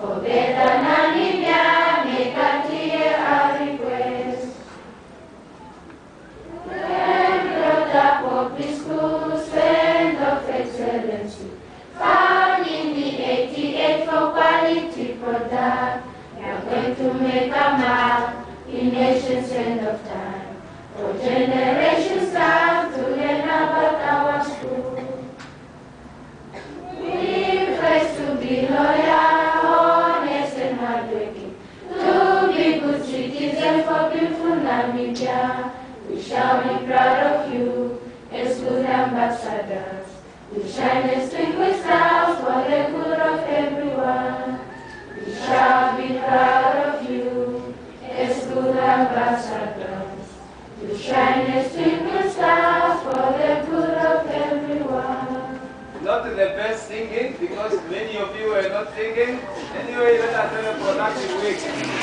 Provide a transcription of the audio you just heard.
Obeda na Libya, make a clear request. When brought up public schools, friend of excellency, found the 88 for quality product, we are going to make a mark in nation's end of time. For generations come We shall be proud of you as good ambassadors. We as twinkling stars for the good of everyone. We shall be proud of you as good ambassadors. We as twinkling stars for the good of everyone. Not the best singing because many of you were not singing. Anyway, let us have a productive week.